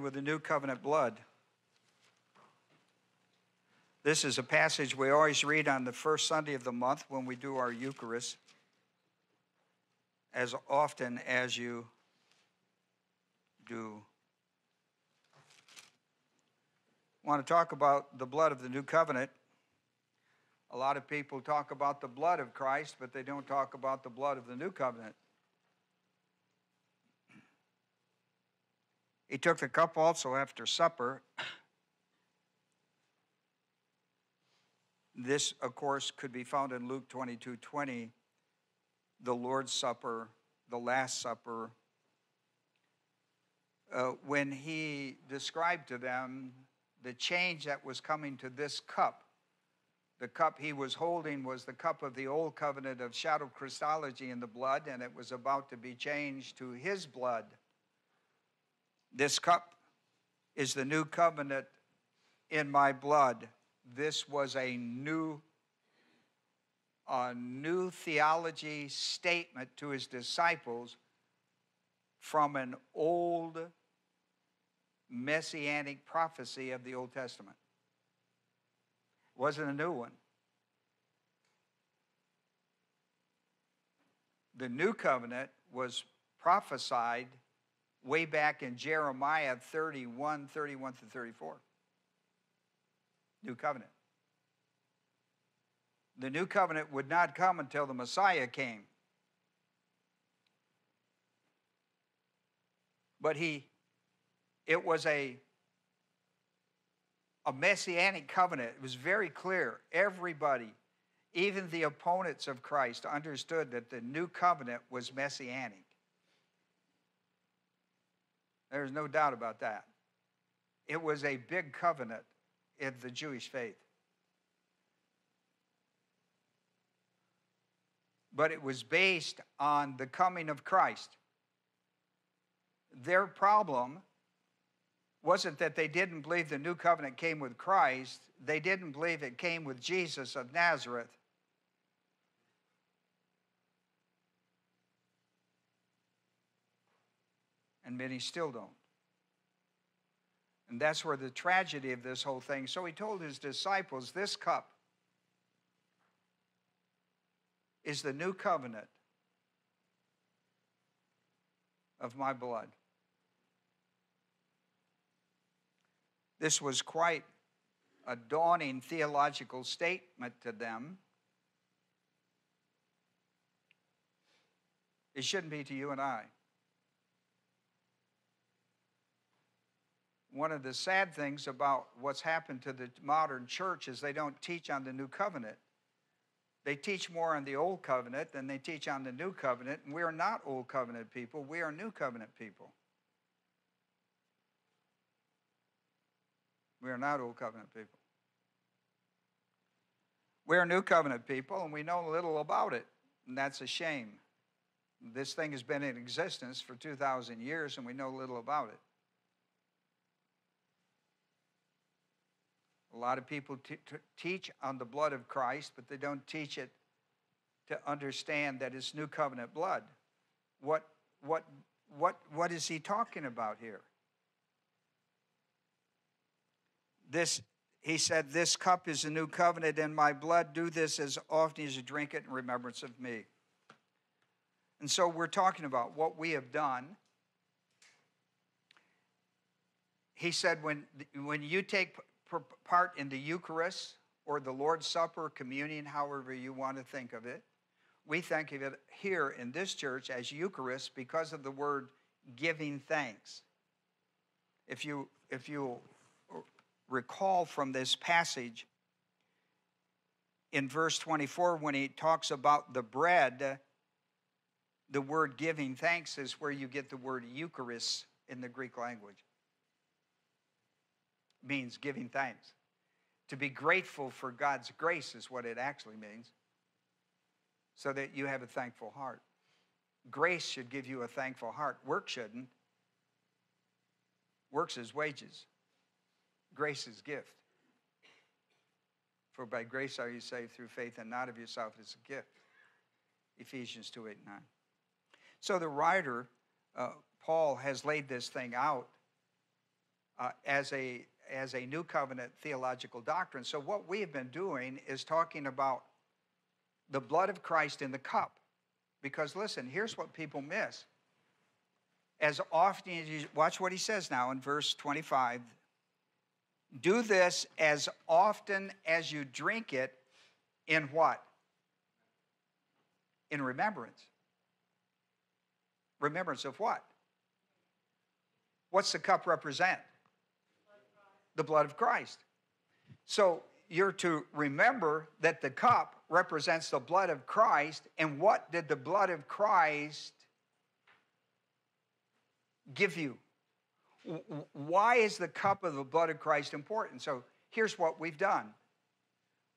with the new covenant blood. This is a passage we always read on the first Sunday of the month when we do our Eucharist, as often as you do. I want to talk about the blood of the new covenant. A lot of people talk about the blood of Christ, but they don't talk about the blood of the new covenant. He took the cup also after supper. This, of course, could be found in Luke 22 20, the Lord's Supper, the Last Supper. Uh, when he described to them the change that was coming to this cup, the cup he was holding was the cup of the old covenant of shadow Christology in the blood, and it was about to be changed to his blood. This cup is the new covenant in my blood. This was a new a new theology statement to his disciples from an old messianic prophecy of the Old Testament. It wasn't a new one. The new covenant was prophesied way back in Jeremiah 31, 31 to 34. New covenant. The new covenant would not come until the Messiah came. But he, it was a, a messianic covenant. It was very clear. Everybody, even the opponents of Christ, understood that the new covenant was messianic. There's no doubt about that. It was a big covenant in the Jewish faith. But it was based on the coming of Christ. Their problem wasn't that they didn't believe the new covenant came with Christ, they didn't believe it came with Jesus of Nazareth. And many still don't. And that's where the tragedy of this whole thing. So he told his disciples, This cup is the new covenant of my blood. This was quite a dawning theological statement to them. It shouldn't be to you and I. one of the sad things about what's happened to the modern church is they don't teach on the new covenant. They teach more on the old covenant than they teach on the new covenant. And we are not old covenant people, we are new covenant people. We are not old covenant people. We are new covenant people, and we know little about it, and that's a shame. This thing has been in existence for 2,000 years, and we know little about it. A lot of people t- t- teach on the blood of Christ, but they don't teach it to understand that it's new covenant blood. What, what, what, what is he talking about here? This, he said, This cup is a new covenant in my blood. Do this as often as you drink it in remembrance of me. And so we're talking about what we have done. He said, when, when you take part in the Eucharist or the Lord's Supper, communion, however you want to think of it. We think of it here in this church as Eucharist because of the word giving thanks. If you, if you recall from this passage in verse 24, when he talks about the bread, the word giving thanks is where you get the word Eucharist in the Greek language means giving thanks. To be grateful for God's grace is what it actually means, so that you have a thankful heart. Grace should give you a thankful heart. Work shouldn't. Works is wages, grace is gift. For by grace are you saved through faith, and not of yourself, it's a gift. Ephesians 2 8 9. So the writer, uh, Paul, has laid this thing out uh, as a as a new covenant theological doctrine. So what we have been doing is talking about the blood of Christ in the cup. Because listen, here's what people miss. As often as you watch what he says now in verse 25, do this as often as you drink it in what? In remembrance. Remembrance of what? What's the cup represent? The blood of Christ. So you're to remember that the cup represents the blood of Christ. And what did the blood of Christ give you? Why is the cup of the blood of Christ important? So here's what we've done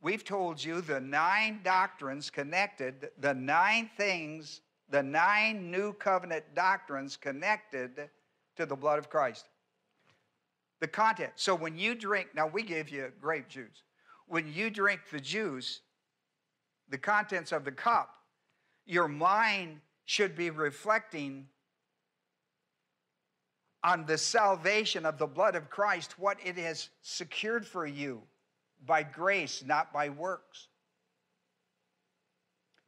we've told you the nine doctrines connected, the nine things, the nine new covenant doctrines connected to the blood of Christ. The content. So when you drink, now we give you grape juice. When you drink the juice, the contents of the cup, your mind should be reflecting on the salvation of the blood of Christ, what it has secured for you by grace, not by works.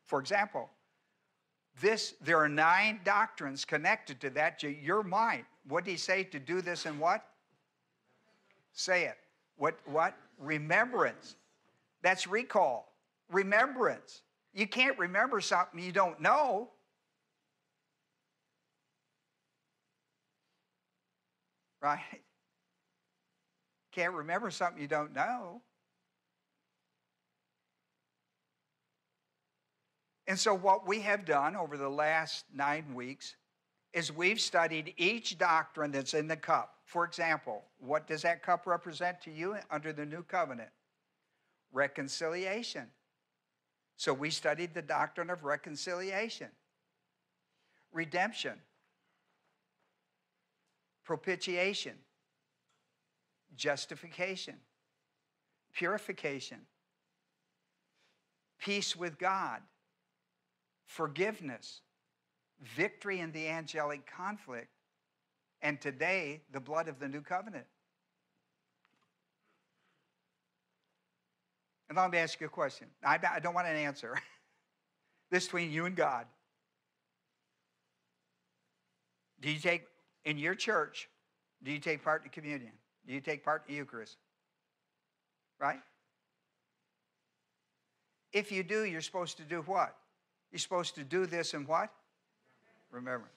For example, this there are nine doctrines connected to that. Your mind. What did he say to do this in what? Say it. What what? Remembrance. That's recall. Remembrance. You can't remember something you don't know. right? Can't remember something you don't know. And so, what we have done over the last nine weeks is we've studied each doctrine that's in the cup. For example, what does that cup represent to you under the new covenant? Reconciliation. So, we studied the doctrine of reconciliation, redemption. Propitiation, justification, purification, peace with God, forgiveness, victory in the angelic conflict, and today, the blood of the new covenant. And let me ask you a question. I don't want an answer. this between you and God. Do you take in your church, do you take part in communion? Do you take part in Eucharist? Right? If you do, you're supposed to do what? You're supposed to do this and what? Remember.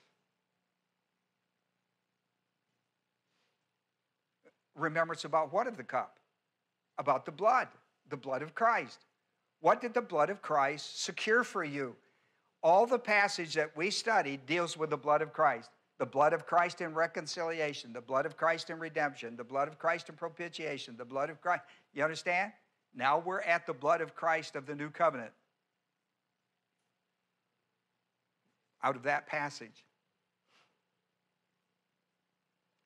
Remembrance about what of the cup? About the blood, the blood of Christ. What did the blood of Christ secure for you? All the passage that we studied deals with the blood of Christ the blood of Christ in reconciliation, the blood of Christ in redemption, the blood of Christ in propitiation, the blood of Christ. You understand? Now we're at the blood of Christ of the new covenant. Out of that passage.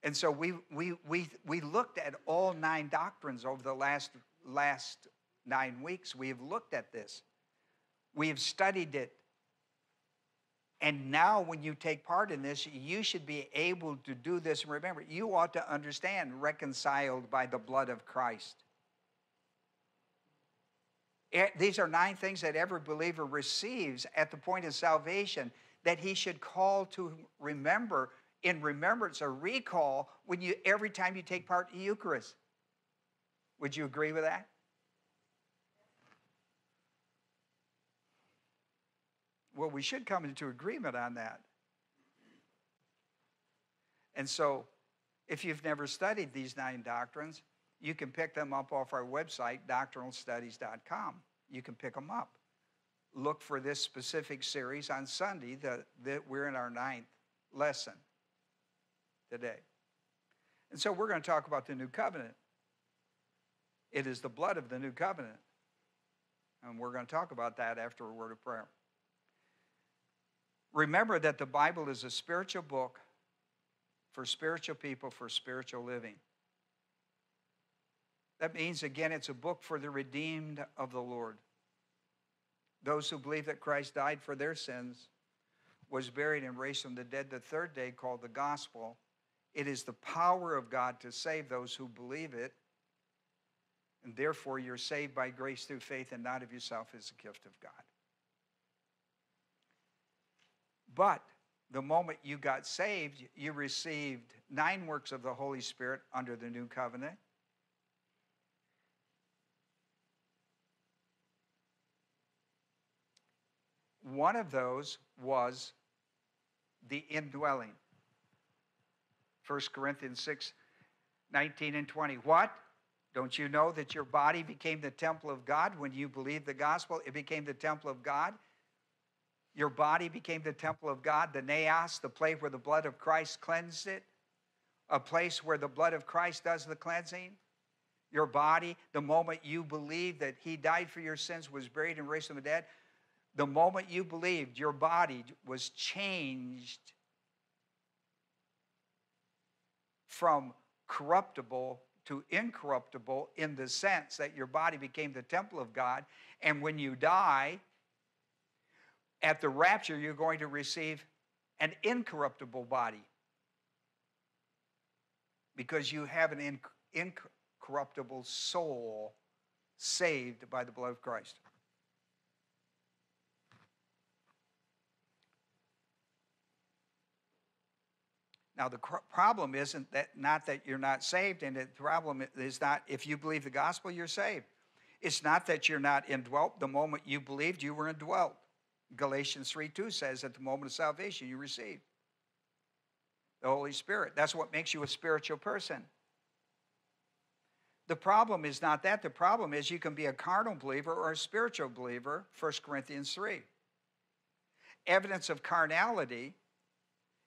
And so we, we, we, we looked at all nine doctrines over the last, last nine weeks. We have looked at this. We have studied it and now, when you take part in this, you should be able to do this. And remember, you ought to understand reconciled by the blood of Christ. Eh, these are nine things that every believer receives at the point of salvation that he should call to remember in remembrance or recall when you every time you take part in the Eucharist. Would you agree with that? Well, we should come into agreement on that. And so, if you've never studied these nine doctrines, you can pick them up off our website, doctrinalstudies.com. You can pick them up. Look for this specific series on Sunday that, that we're in our ninth lesson today. And so we're going to talk about the new covenant. It is the blood of the new covenant. And we're going to talk about that after a word of prayer. Remember that the Bible is a spiritual book for spiritual people for spiritual living. That means, again, it's a book for the redeemed of the Lord. Those who believe that Christ died for their sins, was buried, and raised from the dead the third day, called the gospel, It is the power of God to save those who believe it. And therefore, you're saved by grace through faith and not of yourself as a gift of God. But the moment you got saved, you received nine works of the Holy Spirit under the new covenant. One of those was the indwelling. 1 Corinthians 6 19 and 20. What? Don't you know that your body became the temple of God when you believed the gospel? It became the temple of God. Your body became the temple of God, the naos, the place where the blood of Christ cleansed it, a place where the blood of Christ does the cleansing. Your body, the moment you believed that He died for your sins, was buried, and raised from the dead, the moment you believed, your body was changed from corruptible to incorruptible in the sense that your body became the temple of God. And when you die, at the rapture, you're going to receive an incorruptible body because you have an incorruptible soul saved by the blood of Christ. Now the problem isn't that not that you're not saved, and the problem is not if you believe the gospel, you're saved. It's not that you're not indwelt. The moment you believed, you were indwelt. Galatians 3 2 says, at the moment of salvation, you received the Holy Spirit. That's what makes you a spiritual person. The problem is not that. The problem is you can be a carnal believer or a spiritual believer, 1 Corinthians 3. Evidence of carnality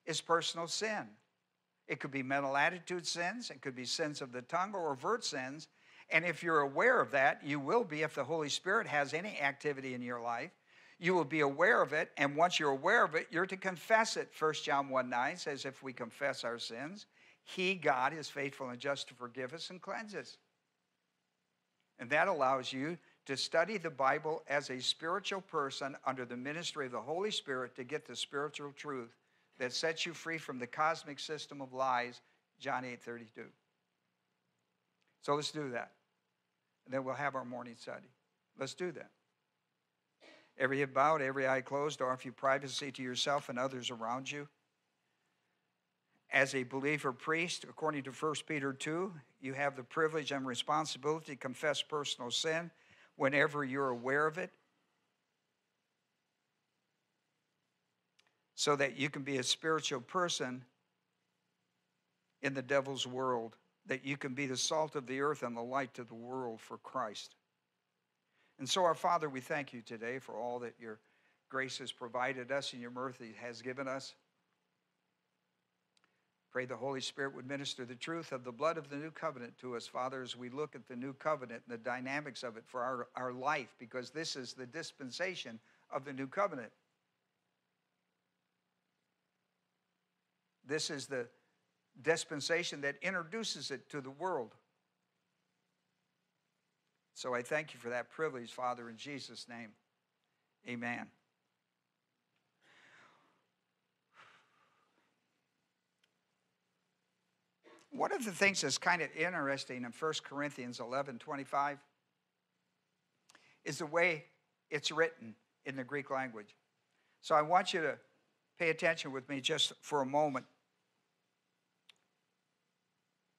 is personal sin. It could be mental attitude sins, it could be sins of the tongue or overt sins. And if you're aware of that, you will be if the Holy Spirit has any activity in your life. You will be aware of it, and once you're aware of it, you're to confess it. 1 John 1 9 says, If we confess our sins, He, God, is faithful and just to forgive us and cleanse us. And that allows you to study the Bible as a spiritual person under the ministry of the Holy Spirit to get the spiritual truth that sets you free from the cosmic system of lies, John 8 32. So let's do that. And then we'll have our morning study. Let's do that. Every head bowed, every eye closed, offer you privacy to yourself and others around you. As a believer priest, according to 1 Peter 2, you have the privilege and responsibility to confess personal sin whenever you're aware of it so that you can be a spiritual person in the devil's world, that you can be the salt of the earth and the light to the world for Christ. And so, our Father, we thank you today for all that your grace has provided us and your mercy has given us. Pray the Holy Spirit would minister the truth of the blood of the new covenant to us, Father, as we look at the new covenant and the dynamics of it for our, our life, because this is the dispensation of the new covenant. This is the dispensation that introduces it to the world. So I thank you for that privilege, Father, in Jesus' name. Amen. One of the things that's kind of interesting in 1 Corinthians 11 25 is the way it's written in the Greek language. So I want you to pay attention with me just for a moment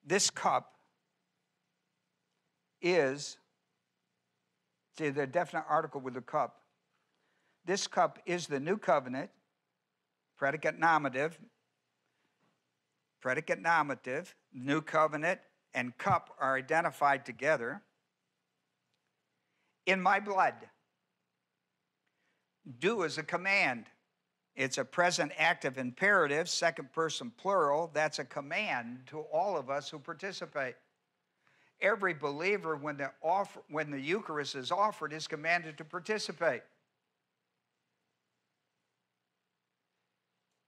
this cup is, see the definite article with the cup. This cup is the new covenant, predicate nominative, predicate nominative, new covenant, and cup are identified together. In my blood. Do as a command. It's a present active imperative, second person plural. That's a command to all of us who participate. Every believer, when the, offer, when the Eucharist is offered, is commanded to participate.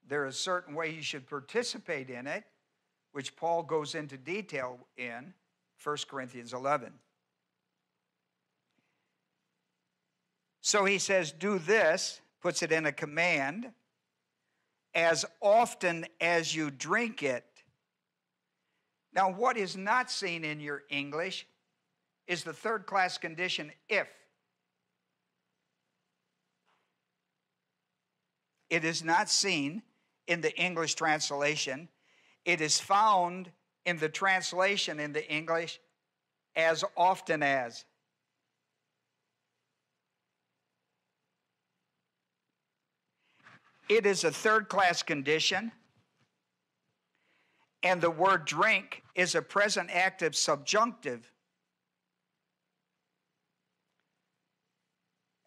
There is a certain way you should participate in it, which Paul goes into detail in 1 Corinthians 11. So he says, Do this, puts it in a command as often as you drink it, Now, what is not seen in your English is the third class condition if. It is not seen in the English translation. It is found in the translation in the English as often as. It is a third class condition, and the word drink is a present active subjunctive.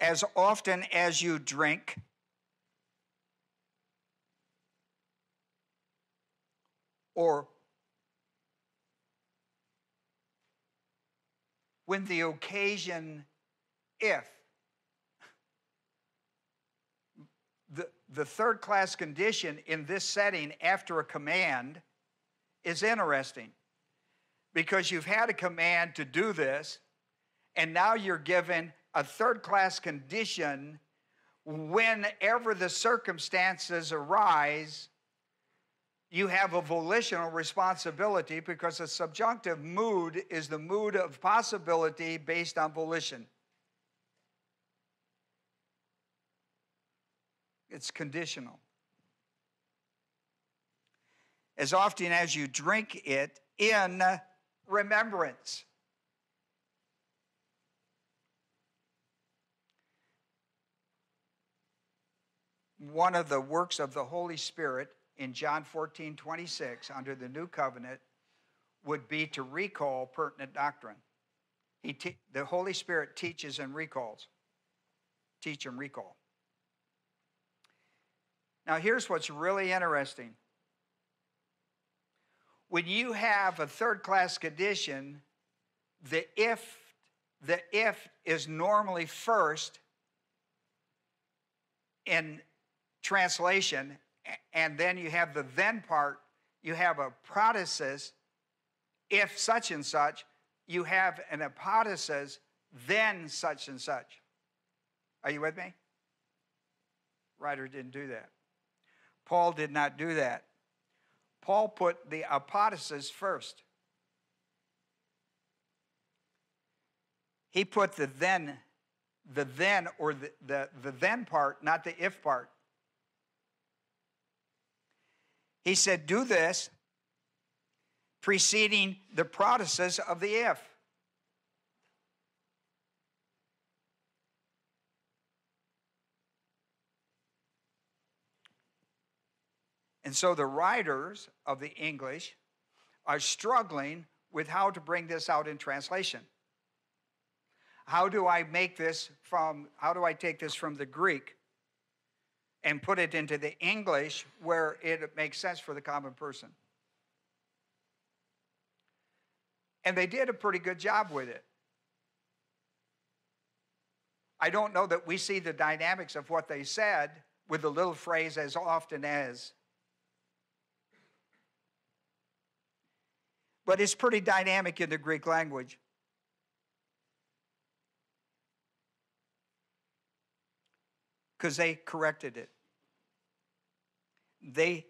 As often as you drink, or when the occasion, if. The, third class condition in this setting after a command is interesting because you've had a command to do this, and now you're given a third class condition whenever the circumstances arise you have a volitional responsibility because a subjunctive mood is the mood of possibility based on volition. It's conditional. As often as you drink it in remembrance. One of the works of the Holy Spirit in John 14, 26, under the new covenant, would be to recall pertinent doctrine. He te- the Holy Spirit teaches and recalls. Teach and recall. Now, here's what's really interesting. When you have a third class condition, the if, the if is normally first in translation and then you have the then part, you have a protasis, if such and such, you have an apodosis, then such and such. Are you with me? Writer didn't do that. Paul did not do that. Paul put the apodosis first. He put the then, the then, or the, the, the then part, not the if part. He said, Do this, preceding the protasis of the if. And so the writers of the English are struggling with how to bring this out in translation. How do I make this from, how do I take this from the Greek and put it into the English where it makes sense for the common person. And they did a pretty good job with it. I don't know that we see the dynamics of what they said with the little phrase as often as. But it's pretty dynamic in the Greek language. because they corrected it. They,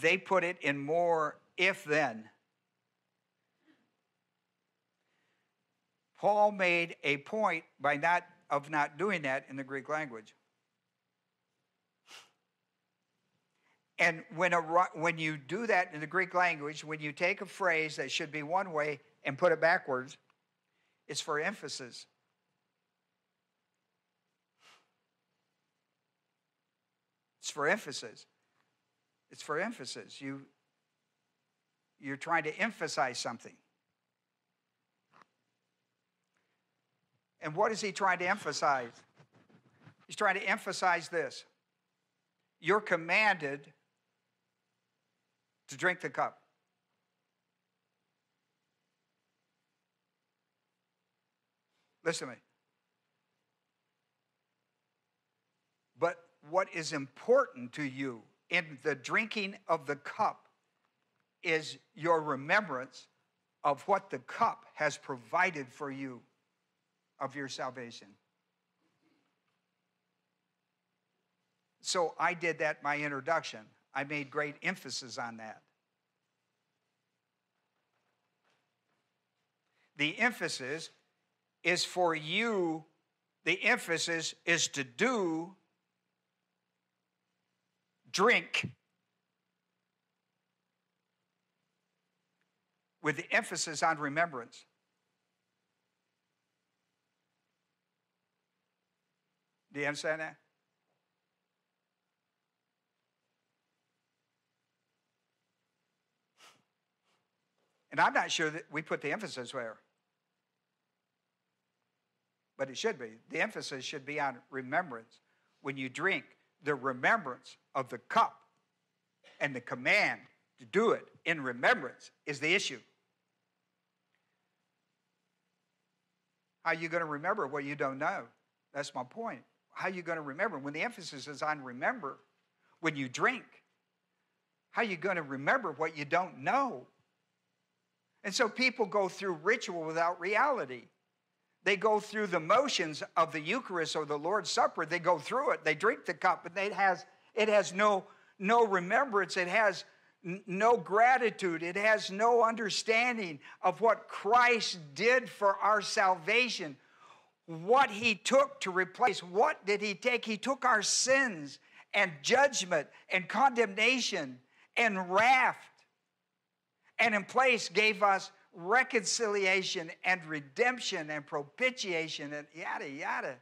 they put it in more if then. Paul made a point by not of not doing that in the Greek language. And when, a, when you do that in the Greek language, when you take a phrase that should be one way and put it backwards, it's for emphasis. It's for emphasis. It's for emphasis. You, you're trying to emphasize something. And what is he trying to emphasize? He's trying to emphasize this. You're commanded to drink the cup. Listen to me. But what is important to you in the drinking of the cup is your remembrance of what the cup has provided for you of your salvation. So I did that my introduction. I made great emphasis on that. the emphasis is for you, the emphasis is to do, drink, with the emphasis on remembrance. Do you understand that? And I'm not sure that we put the emphasis where. But it should be. The emphasis should be on remembrance. When you drink, the remembrance of the cup and the command to do it in remembrance is the issue. How are you going to remember what you don't know? That's my point. How are you going to remember? When the emphasis is on remember, when you drink, how are you going to remember what you don't know? And so people go through ritual without reality. They go through the motions of the Eucharist or the Lord's Supper. They go through it. They drink the cup, but it has, it has no, no remembrance. It has no gratitude. It has no understanding of what Christ did for our salvation, what he took to replace. What did he take? He took our sins and judgment and condemnation and wrath, and in place gave us reconciliation and redemption and propitiation and yada, yada.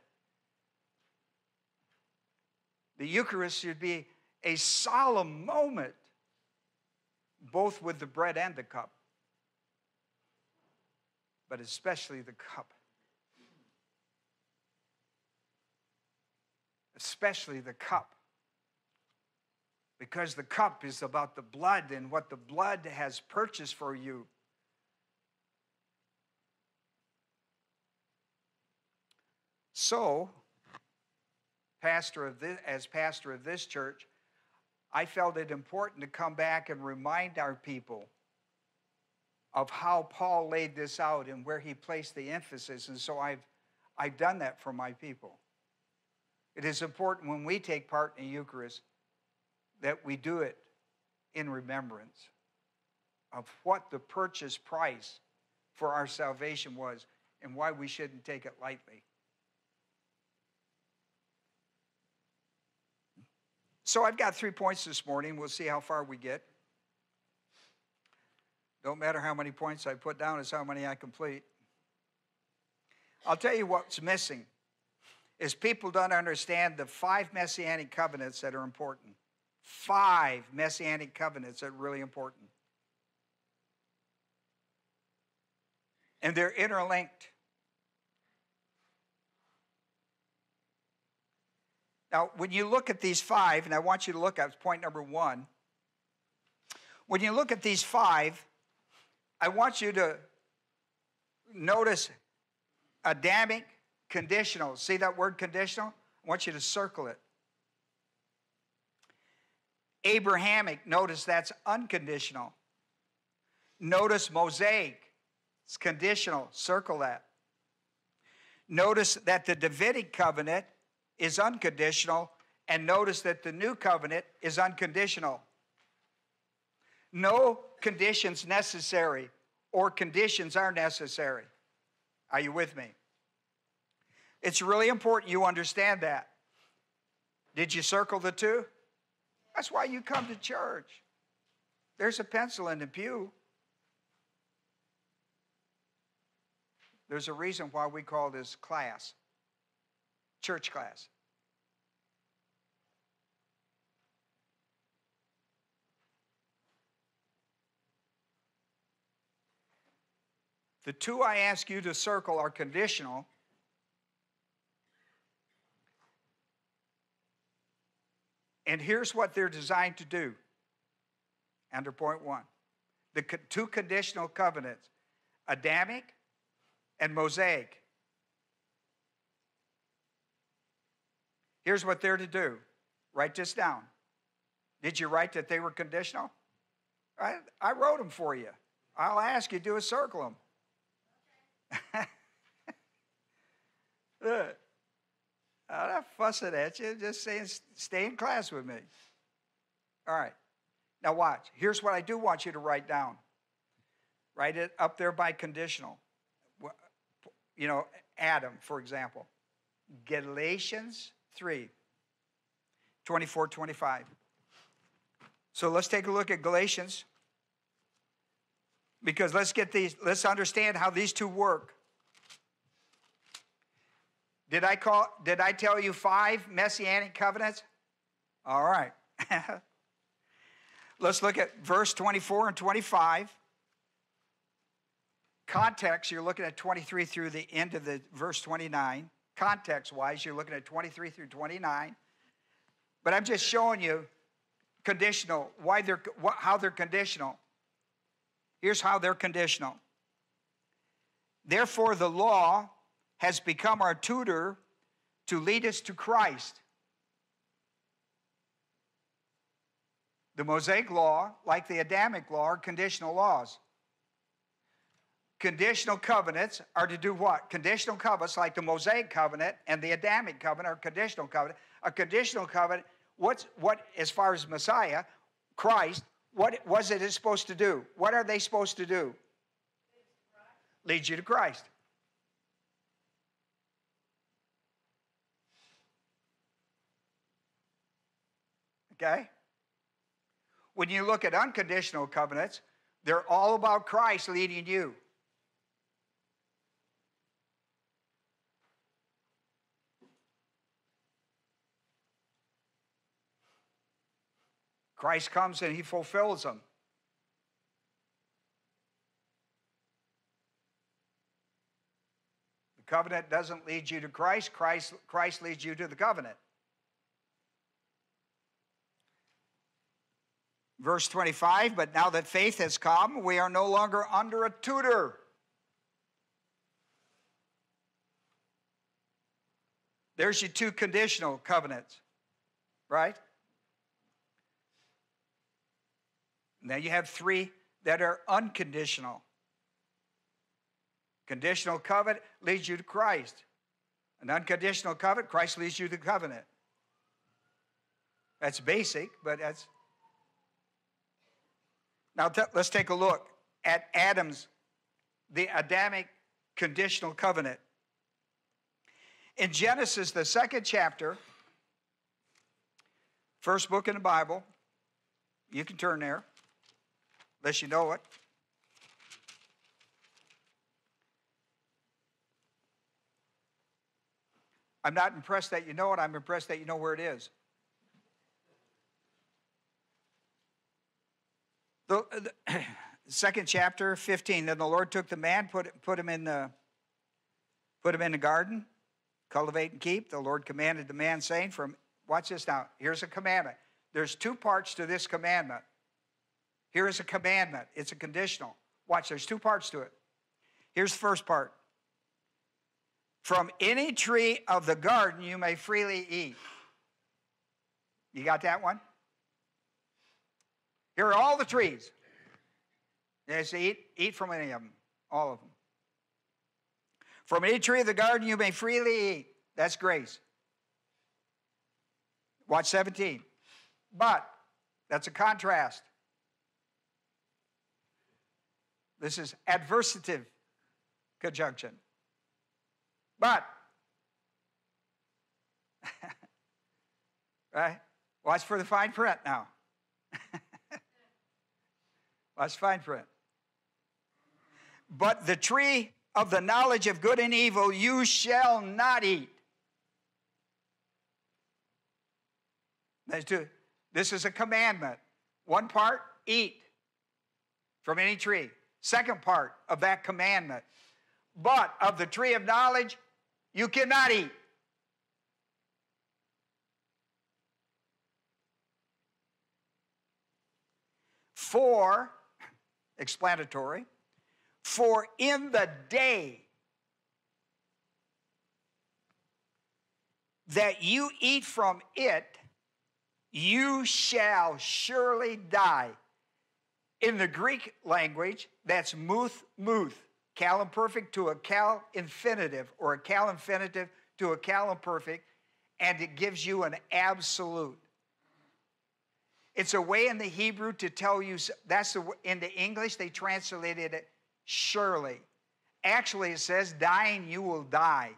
The Eucharist should be a solemn moment both with the bread and the cup, but especially the cup. Especially the cup. Because the cup is about the blood and what the blood has purchased for you. So, pastor of this, as pastor of this church, I felt it important to come back and remind our people of how Paul laid this out and where he placed the emphasis. And so I've, I've done that for my people. It is important when we take part in the Eucharist that we do it in remembrance of what the purchase price for our salvation was and why we shouldn't take it lightly. So I've got three points this morning. We'll see how far we get. Don't matter how many points I put down, it's how many I complete. I'll tell you what's missing is people don't understand the five messianic covenants that are important. Five messianic covenants that are really important. And they're interlinked. Now, when you look at these five, and I want you to look at point number one, when you look at these five, I want you to notice Adamic conditional. See that word conditional? I want you to circle it. Abrahamic, notice that's unconditional. Notice Mosaic, it's conditional. Circle that. Notice that the Davidic covenant is unconditional, and notice that the new covenant is unconditional. No conditions necessary or conditions are necessary. Are you with me? It's really important you understand that. Did you circle the two? That's why you come to church. There's a pencil in the pew. There's a reason why we call this class church class. The two I ask you to circle are conditional. And here's what they're designed to do under point one the two conditional covenants Adamic and Mosaic. Here's what they're to do. Write this down. Did you write that they were conditional? I, I wrote them for you. I'll ask you to circle them. I'm not fussing at you, just saying stay in class with me. All right. Now watch. Here's what I do want you to write down. Write it up there by conditional. you know, Adam, for example. Galatians 3, 24, 25. So let's take a look at Galatians because let's get these, let's understand how these two work. Did I call, did I tell you five messianic covenants? All right. let's look at verse 24 and 25. Context, you're looking at 23 through the end of the verse 29. Context wise, you're looking at 23 through 29. But I'm just showing you conditional, why they're, how they're conditional. Here's how they're conditional. Therefore, the law has become our tutor to lead us to Christ. The Mosaic law, like the Adamic law, are conditional laws. Conditional covenants are to do what? Conditional covenants, like the Mosaic covenant and the Adamic covenant, are conditional covenant. A conditional covenant, what's what as far as Messiah, Christ, what was it supposed to do? What are they supposed to do? Lead you to Christ. Okay? When you look at unconditional covenants, they're all about Christ leading you. Christ comes and he fulfills them. The covenant doesn't lead you to Christ, Christ, Christ leads you to the covenant. Verse 25, but now that faith has come, we are no longer under a tutor. There's your two conditional covenants, right? Now you have three that are unconditional. Conditional covenant leads you to Christ. An unconditional covenant, Christ leads you to covenant. That's basic, but that's. Now t- let's take a look at Adam's, the Adamic conditional covenant. In Genesis, the second chapter, first book in the Bible, you can turn there unless you know it. I'm not impressed that you know it, I'm impressed that you know where it is. The, the second chapter, 15. Then the Lord took the man, put, put him in the put him in the garden, cultivate and keep. The Lord commanded the man, saying, From watch this now. Here's a commandment. There's two parts to this commandment. Here is a commandment, it's a conditional. Watch, there's two parts to it. Here's the first part From any tree of the garden you may freely eat. You got that one? Here are all the trees. Yes, eat, eat from any of them, all of them. From any tree of the garden you may freely eat. That's grace. Watch 17. But, that's a contrast. This is adversative conjunction. But, right? Watch for the fine print now. Watch fine print. But the tree of the knowledge of good and evil you shall not eat. This is a commandment. One part, eat from any tree. Second part of that commandment. But of the tree of knowledge, you cannot eat. For, explanatory, for in the day that you eat from it, you shall surely die. In the Greek language, that's muth muth, qal imperfect to a qal infinitive, or a qal infinitive to a qal imperfect, and it gives you an absolute. It's a way in the Hebrew to tell you, that's the, in the English, they translated it surely. actually it says, dying you will die.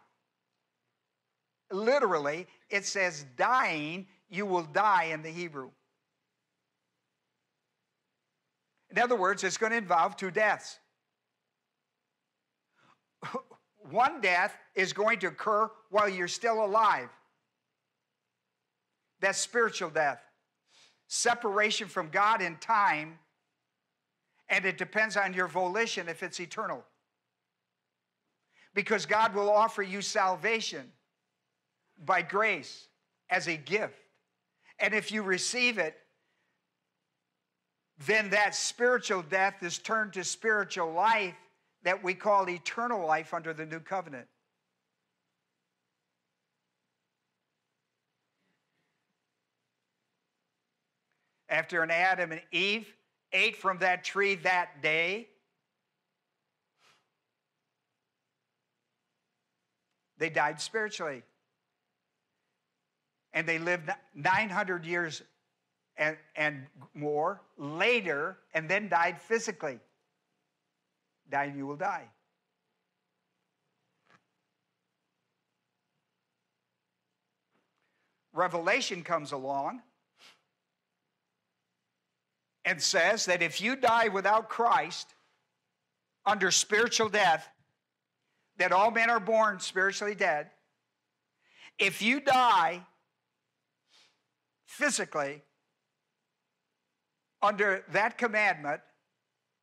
Literally, it says, dying you will die in the Hebrew. In other words, it's going to involve two deaths. One death is going to occur while you're still alive. That's spiritual death. Separation from God in time, and it depends on your volition if it's eternal. Because God will offer you salvation by grace as a gift. And if you receive it, then that spiritual death is turned to spiritual life that we call eternal life under the new covenant. After an Adam and Eve ate from that tree that day, they died spiritually. And they lived 900 years and, and more later and then died physically. Die you will die. Revelation comes along and says that if you die without Christ under spiritual death, that all men are born spiritually dead. If you die physically under that commandment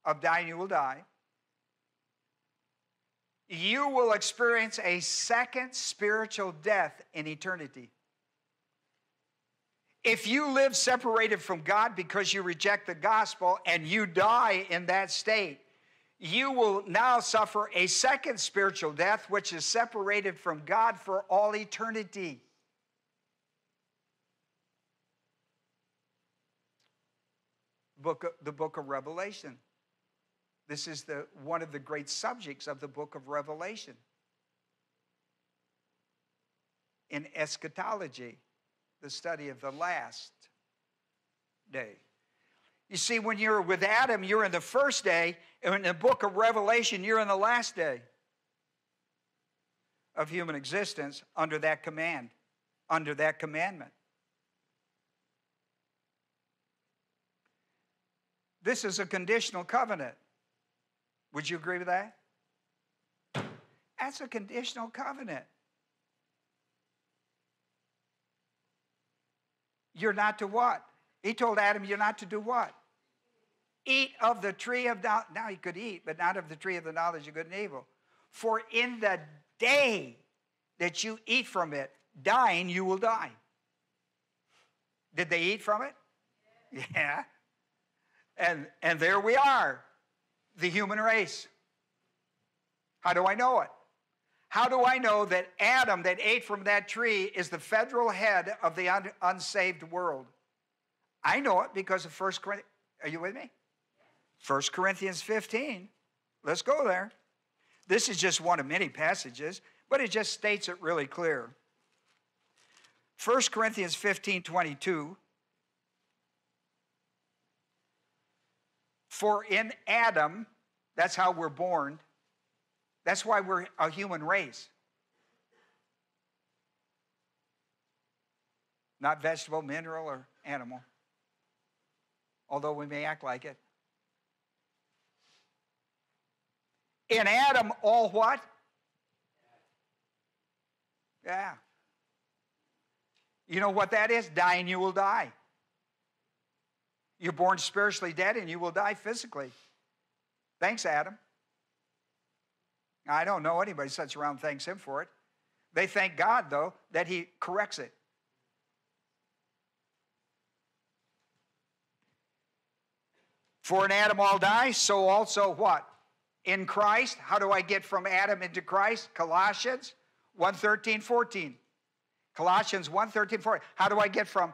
of dying, you will die, you will experience a second spiritual death in eternity. If you live separated from God because you reject the gospel and you die in that state, you will now suffer a second spiritual death, which is separated from God for all eternity. Book the book of Revelation. This is the, one of the great subjects of the book of Revelation. In eschatology, the study of the last day. You see, when you're with Adam, you're in the first day, and in the book of Revelation, you're in the last day of human existence under that command, under that commandment. This is a conditional covenant. Would you agree with that? That's a conditional covenant. You're not to what? He told Adam, You're not to do what? Eat of the tree of knowledge. Now he could eat, but not of the tree of the knowledge of good and evil. For in the day that you eat from it, dying, you will die. Did they eat from it? Yeah. And, and there we are, the human race. How do I know it? How do I know that Adam, that ate from that tree, is the federal head of the un- unsaved world? I know it because of First Corinthians. Are you with me? 1 Corinthians 15. Let's go there. This is just one of many passages, but it just states it really clear. 1 Corinthians 15 22. For in Adam, that's how we're born, that's why we're a human race. Not vegetable, mineral, or animal. Although we may act like it. In Adam, all what? Yeah. You know what that is? Dying, you will die. You're born spiritually dead and you will die physically. Thanks, Adam. I don't know anybody sits around thanks him for it. They thank God, though, that he corrects it. For in Adam all die, so also what? In Christ. How do I get from Adam into Christ? Colossians 1 13, 14. Colossians 1 13, 14. How do I get from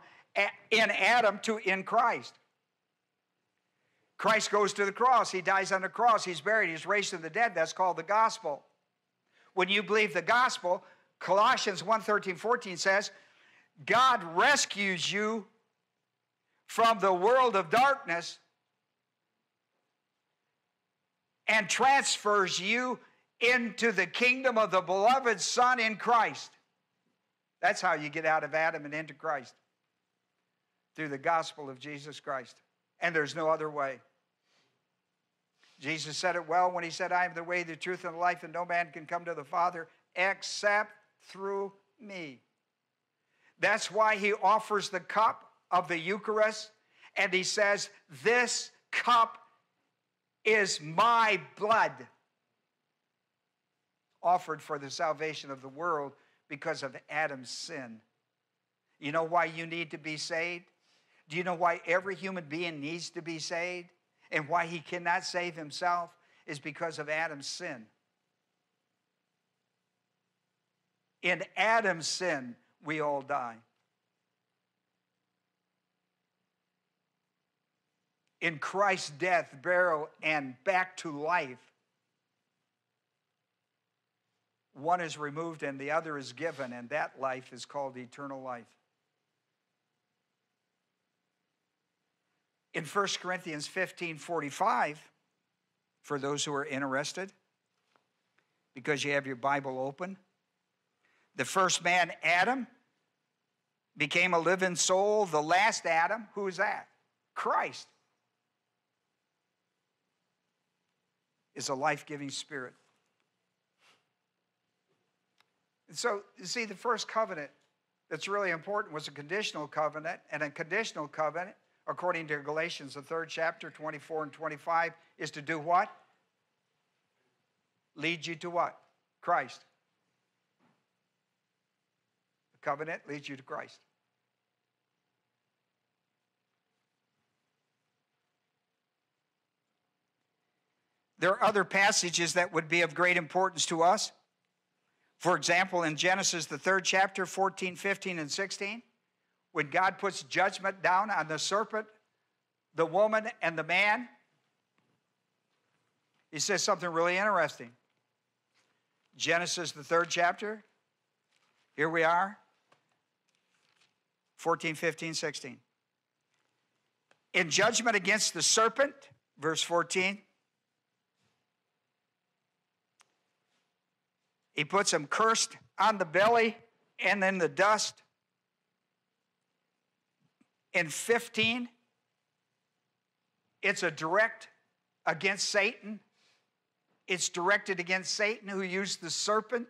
in Adam to in Christ? Christ goes to the cross. He dies on the cross. He's buried. He's raised from the dead. That's called the gospel. When you believe the gospel, Colossians 1 13, 14 says, God rescues you from the world of darkness and transfers you into the kingdom of the beloved Son in Christ. That's how you get out of Adam and into Christ through the gospel of Jesus Christ. And there's no other way. Jesus said it well when he said, I am the way, the truth, and the life, and no man can come to the Father except through me. That's why he offers the cup of the Eucharist and he says, This cup is my blood offered for the salvation of the world because of Adam's sin. You know why you need to be saved? Do you know why every human being needs to be saved? And why he cannot save himself is because of Adam's sin. In Adam's sin, we all die. In Christ's death, burial, and back to life, one is removed and the other is given, and that life is called eternal life. In 1 Corinthians 15 45, for those who are interested, because you have your Bible open, the first man, Adam, became a living soul. The last Adam, who is that? Christ is a life giving spirit. And so, you see, the first covenant that's really important was a conditional covenant, and a conditional covenant, according to Galatians, the third chapter, 24 and 25, is to do what? Lead you to what? Christ. The covenant leads you to Christ. There are other passages that would be of great importance to us. For example, in Genesis, the third chapter, 14, 15, and 16, when God puts judgment down on the serpent, the woman, and the man, he says something really interesting. Genesis, the third chapter, here we are, 14, 15, 16. In judgment against the serpent, verse 14, he puts him cursed on the belly and in the dust. In 15, it's a direct against Satan. It's directed against Satan who used the serpent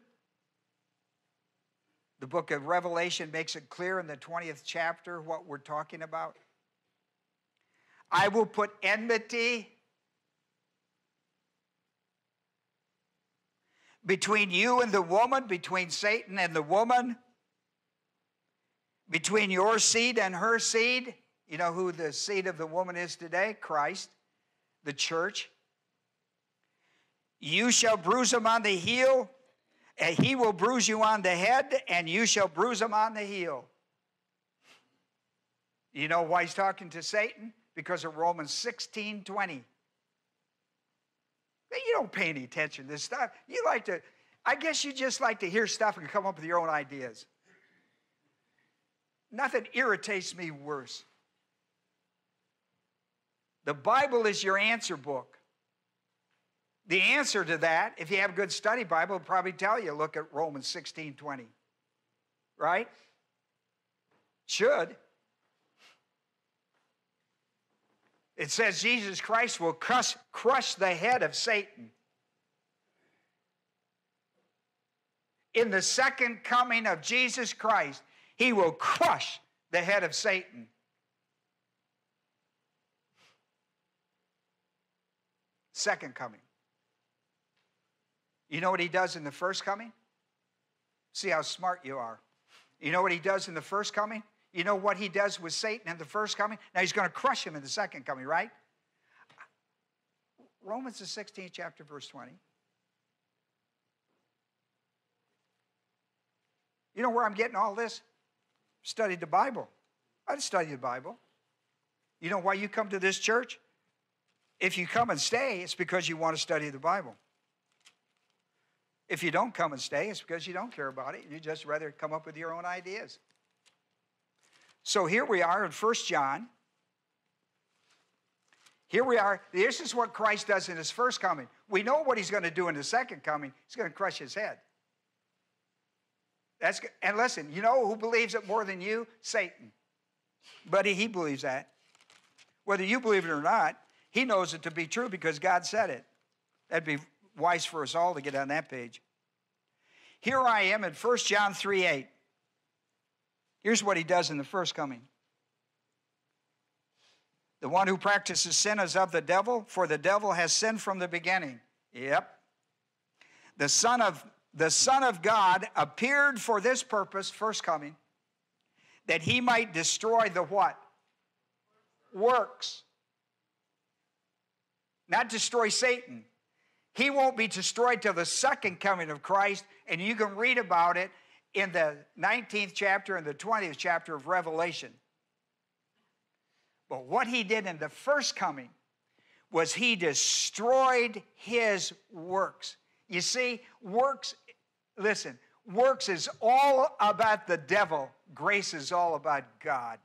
the book of Revelation makes it clear in the 20th chapter what we're talking about. I will put enmity between you and the woman, between Satan and the woman, between your seed and her seed. You know who the seed of the woman is today? Christ, the church. You shall bruise him on the heel, and he will bruise you on the head, and you shall bruise him on the heel. You know why he's talking to Satan? Because of Romans 16 20. You don't pay any attention to this stuff. You like to, I guess you just like to hear stuff and come up with your own ideas. Nothing irritates me worse. The Bible is your answer book. The answer to that, if you have a good study Bible, will probably tell you look at Romans 16 20. Right? Should. It says Jesus Christ will crush, crush the head of Satan. In the second coming of Jesus Christ, he will crush the head of Satan. Second coming. You know what he does in the first coming? See how smart you are. You know what he does in the first coming? You know what he does with Satan in the first coming? Now he's going to crush him in the second coming, right? Romans, the 16th chapter, verse 20. You know where I'm getting all this? Studied the Bible. I studied the Bible. You know why you come to this church? If you come and stay, it's because you want to study the Bible. If you don't come and stay, it's because you don't care about it. You just rather come up with your own ideas. So here we are in 1 John. Here we are. This is what Christ does in his first coming. We know what he's going to do in the second coming. He's going to crush his head. That's and listen, you know who believes it more than you? Satan. But he, he believes that. Whether you believe it or not, he knows it to be true because God said it. That'd be wise for us all to get on that page. Here I am in 1 John 3 8. Here's what he does in the first coming. The one who practices sin is of the devil, for the devil has sinned from the beginning. Yep. The Son of the Son of God appeared for this purpose, first coming, that he might destroy the what? Works. Not destroy Satan. He won't be destroyed till the second coming of Christ, and you can read about it in the 19th chapter and the 20th chapter of Revelation. But what he did in the first coming was he destroyed his works. You see, works, listen, works is all about the devil, grace is all about God.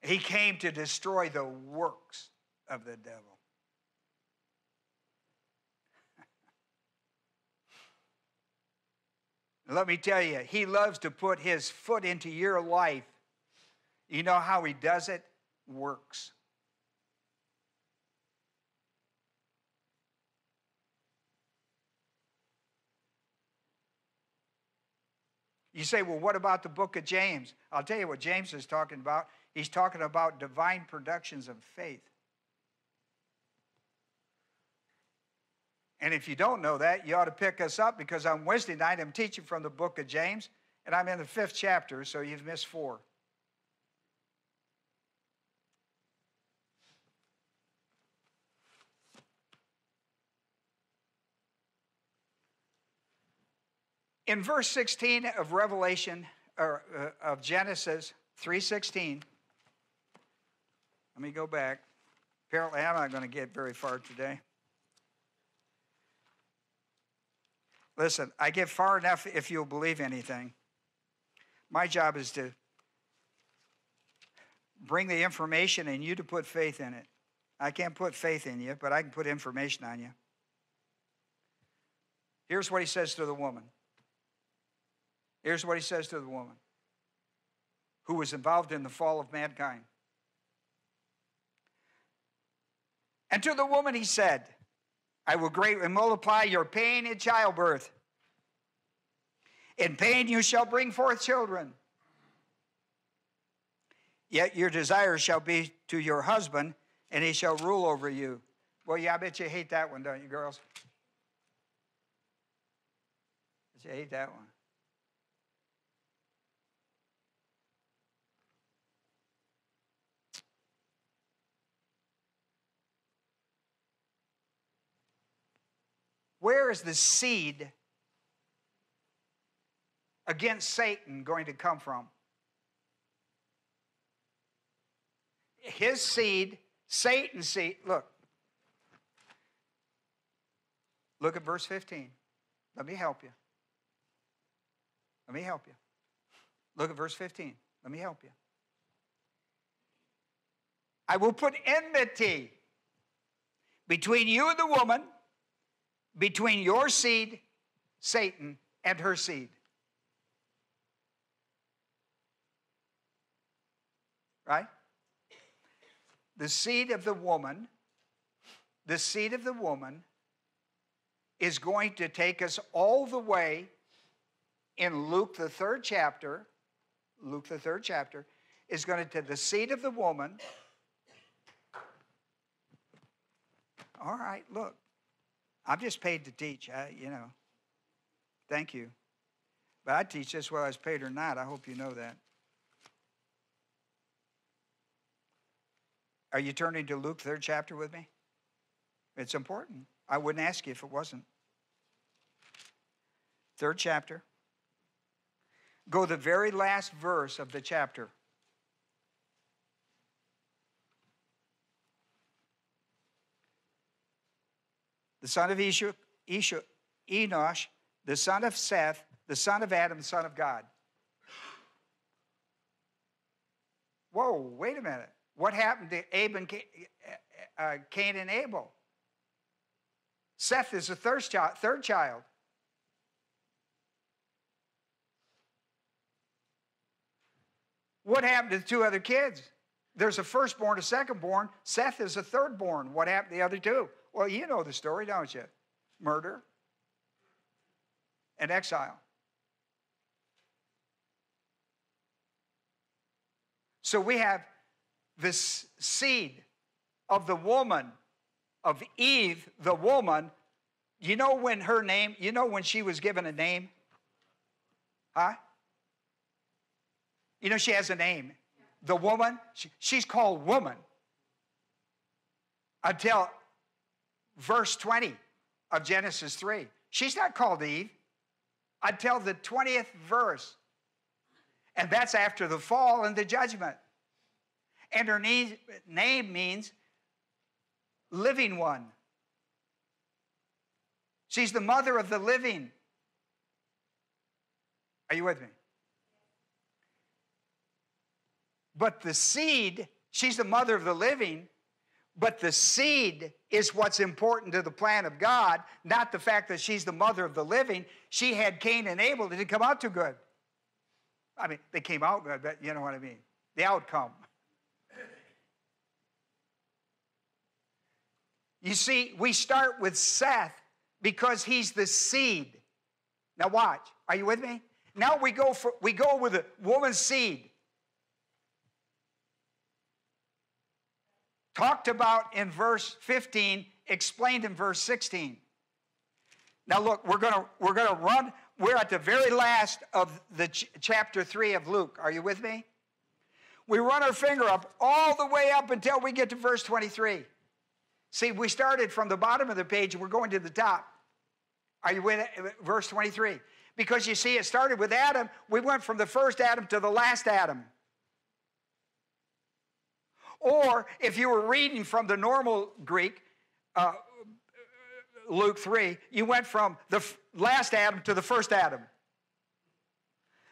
He came to destroy the works of the devil. Let me tell you, he loves to put his foot into your life. You know how he does it? Works. You say, well, what about the book of James? I'll tell you what James is talking about. He's talking about divine productions of faith. And if you don't know that, you ought to pick us up because on Wednesday night I'm teaching from the book of James, and I'm in the fifth chapter, so you've missed four. In verse 16 of Revelation, or uh, of Genesis 3:16, let me go back. Apparently, I'm not going to get very far today. Listen, I get far enough if you'll believe anything. My job is to bring the information and you to put faith in it. I can't put faith in you, but I can put information on you. Here's what he says to the woman. Here's what he says to the woman who was involved in the fall of mankind. And to the woman he said, I will greatly multiply your pain in childbirth. In pain you shall bring forth children. Yet your desire shall be to your husband, and he shall rule over you. Well, yeah, I bet you hate that one, don't you, girls? Bet you hate that one. Where is the seed against Satan going to come from? His seed, Satan's seed. Look. Look at verse 15. Let me help you. Let me help you. Look at verse 15. Let me help you. I will put enmity between you and the woman between your seed, Satan, and her seed. Right? The seed of the woman, the seed of the woman is going to take us all the way in Luke, the third chapter. Luke, the third chapter, is going to take the seed of the woman. All right, look. I'm just paid to teach. I, you know, thank you. But I teach this whether I was paid or not. I hope you know that. Are you turning to Luke, third chapter with me? It's important. I wouldn't ask you if it wasn't. Third chapter. Go the very last verse of the chapter. the son of Eshuk, Eshuk, Enosh, the son of Seth, the son of Adam, the son of God. Whoa, wait a minute. What happened to Abe and Cain, uh, uh, Cain and Abel? Seth is the third child. Third child. What happened to the two other kids? There's a firstborn, a secondborn. Seth is a thirdborn. What happened to the other two? Well, you know the story, don't you? Murder and exile. So we have this seed of the woman, of Eve, the woman. You know when her name, you know when she was given a name? Huh? You know, she has a name. The woman, she, she's called woman until verse 20 of Genesis 3. She's not called Eve until the 20th verse. And that's after the fall and the judgment. And her name means living one. She's the mother of the living. Are you with me? But the seed, she's the mother of the living, but the seed is what's important to the plan of God, not the fact that she's the mother of the living. She had Cain and Abel. Did it come out too good? I mean, they came out good, but you know what I mean. The outcome. You see, we start with Seth because he's the seed. Now watch. Are you with me? Now we go for we go with the woman's seed. Talked about in verse 15, explained in verse 16. Now look, we're going to we're going to run we're at the very last of the ch- chapter 3 of Luke. Are you with me? We run our finger up all the way up until we get to verse 23. See, we started from the bottom of the page and we're going to the top. Are you with it? verse 23? Because you see, it started with Adam. We went from the first Adam to the last Adam. Or if you were reading from the normal Greek, uh, Luke 3, you went from the last Adam to the first Adam.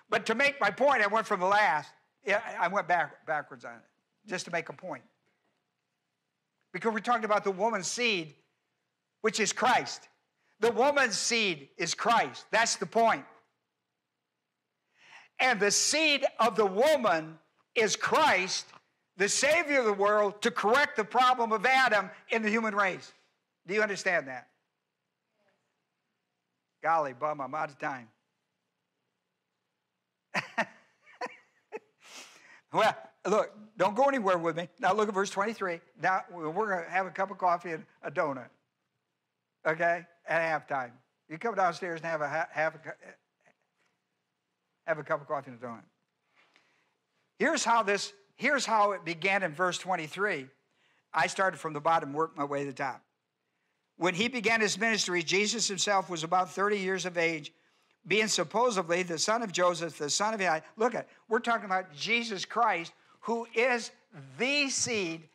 But to make my point, I went from the last. I went back, backwards on it, just to make a point. Because we're talking about the woman's seed, which is Christ. The woman's seed is Christ. That's the point. And the seed of the woman is Christ, the Savior of the world to correct the problem of Adam in the human race. Do you understand that? Golly, bum, I'm out of time. well, look, don't go anywhere with me. Now look at verse 23. Now we're going to have a cup of coffee and a donut. Okay? At halftime. You come downstairs and have a have a have a cup of coffee and a donut. Here's how this Here's how it began in verse 23. I started from the bottom, worked my way to the top. When he began his ministry, Jesus himself was about 30 years of age, being supposedly the son of Joseph, the son of Eli. Look at, we're talking about Jesus Christ, who is the seed,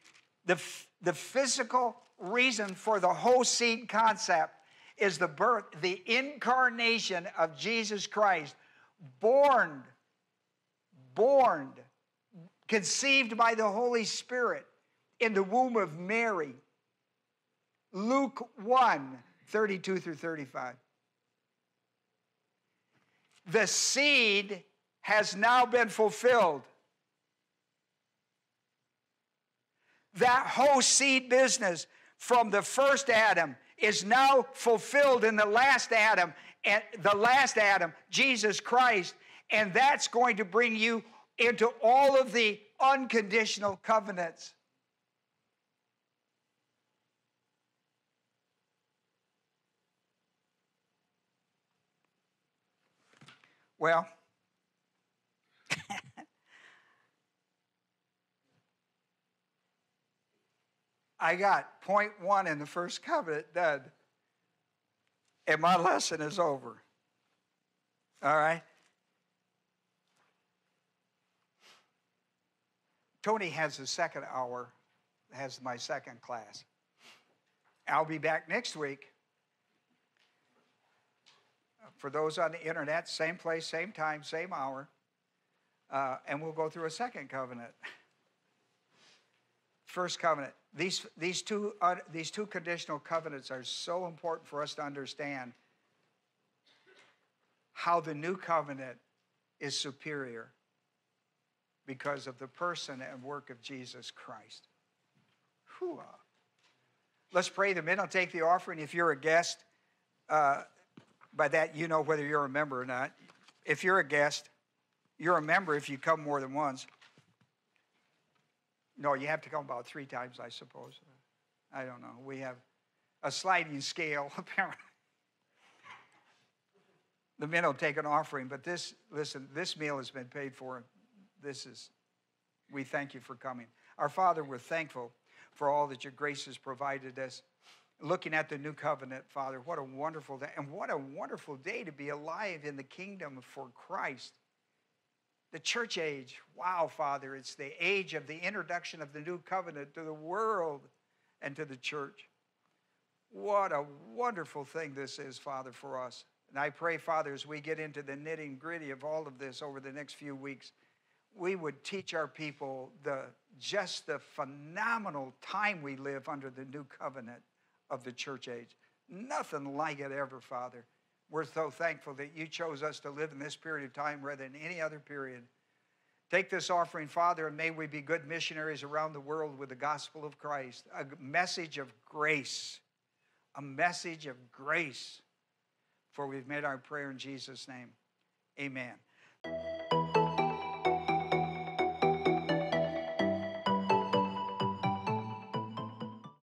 the, the physical reason for the whole seed concept is the birth, the incarnation of Jesus Christ, born, born conceived by the Holy Spirit in the womb of Mary. Luke 1 32 through 35. The seed has now been fulfilled. That whole seed business from the first Adam is now fulfilled in the last Adam, and the last Adam, Jesus Christ, and that's going to bring you into all of the unconditional covenants. Well, I got point one in the first covenant done, and my lesson is over. All right? Tony has the second hour, has my second class. I'll be back next week. For those on the internet, same place, same time, same hour. Uh, and we'll go through a second covenant. First covenant. These, these, two, uh, these two conditional covenants are so important for us to understand how the new covenant is superior because of the person and work of Jesus Christ. Whew. Let's pray. The men will take the offering. If you're a guest, uh, by that you know whether you're a member or not. If you're a guest, you're a member if you come more than once. No, you have to come about three times, I suppose. I don't know. We have a sliding scale, apparently. The men will take an offering, but this, listen, this meal has been paid for. This is, we thank you for coming. Our Father, we're thankful for all that your grace has provided us. Looking at the new covenant, Father, what a wonderful day. And what a wonderful day to be alive in the kingdom for Christ. The church age, wow, Father, it's the age of the introduction of the new covenant to the world and to the church. What a wonderful thing this is, Father, for us. And I pray, Father, as we get into the nitty gritty of all of this over the next few weeks, we would teach our people the just the phenomenal time we live under the new covenant of the church age. Nothing like it ever, Father. We're so thankful that you chose us to live in this period of time rather than any other period. Take this offering, Father, and may we be good missionaries around the world with the gospel of Christ, a message of grace, a message of grace. For we've made our prayer in Jesus' name. Amen.